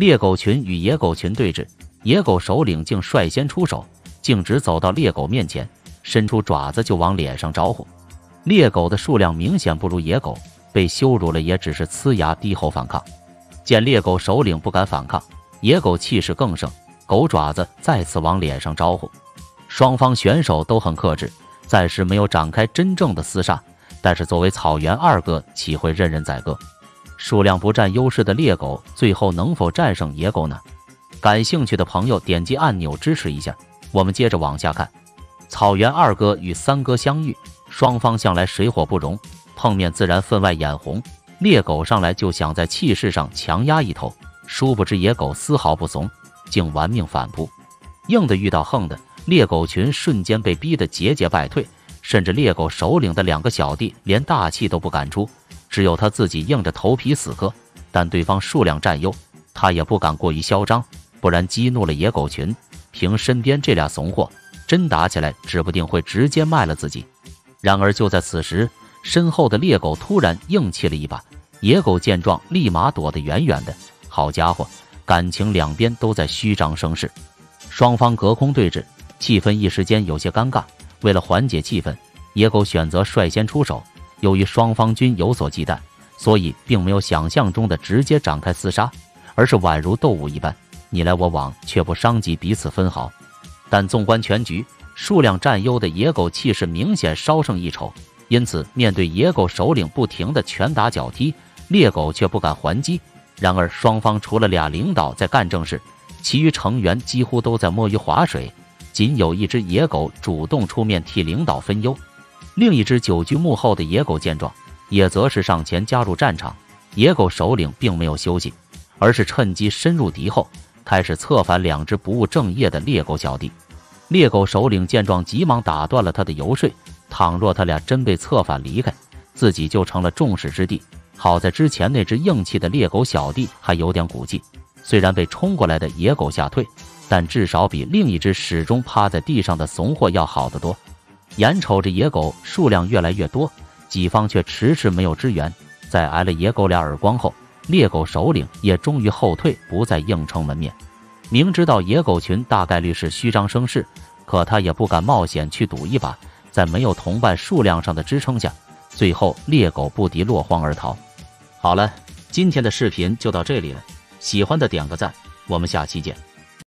猎狗群与野狗群对峙，野狗首领竟率先出手，径直走到猎狗面前，伸出爪子就往脸上招呼。猎狗的数量明显不如野狗，被羞辱了也只是呲牙低吼反抗。见猎狗首领不敢反抗，野狗气势更盛，狗爪子再次往脸上招呼。双方选手都很克制，暂时没有展开真正的厮杀。但是作为草原二哥，岂会任人宰割？数量不占优势的猎狗，最后能否战胜野狗呢？感兴趣的朋友点击按钮支持一下。我们接着往下看，草原二哥与三哥相遇，双方向来水火不容，碰面自然分外眼红。猎狗上来就想在气势上强压一头，殊不知野狗丝毫不怂，竟玩命反扑。硬的遇到横的，猎狗群瞬间被逼得节节败退，甚至猎狗首领的两个小弟连大气都不敢出。只有他自己硬着头皮死磕，但对方数量占优，他也不敢过于嚣张，不然激怒了野狗群，凭身边这俩怂货，真打起来指不定会直接卖了自己。然而就在此时，身后的猎狗突然硬气了一把，野狗见状立马躲得远远的。好家伙，感情两边都在虚张声势，双方隔空对峙，气氛一时间有些尴尬。为了缓解气氛，野狗选择率先出手。由于双方均有所忌惮，所以并没有想象中的直接展开厮杀，而是宛如斗舞一般，你来我往，却不伤及彼此分毫。但纵观全局，数量占优的野狗气势明显稍胜一筹，因此面对野狗首领不停的拳打脚踢，猎狗却不敢还击。然而双方除了俩领导在干正事，其余成员几乎都在摸鱼划水，仅有一只野狗主动出面替领导分忧。另一只久居幕后的野狗见状，也则是上前加入战场。野狗首领并没有休息，而是趁机深入敌后，开始策反两只不务正业的猎狗小弟。猎狗首领见状，急忙打断了他的游说。倘若他俩真被策反离开，自己就成了众矢之的。好在之前那只硬气的猎狗小弟还有点骨气，虽然被冲过来的野狗吓退，但至少比另一只始终趴在地上的怂货要好得多。眼瞅着野狗数量越来越多，己方却迟迟没有支援。在挨了野狗俩耳光后，猎狗首领也终于后退，不再硬撑门面。明知道野狗群大概率是虚张声势，可他也不敢冒险去赌一把。在没有同伴数量上的支撑下，最后猎狗不敌落荒而逃。好了，今天的视频就到这里了，喜欢的点个赞，我们下期见。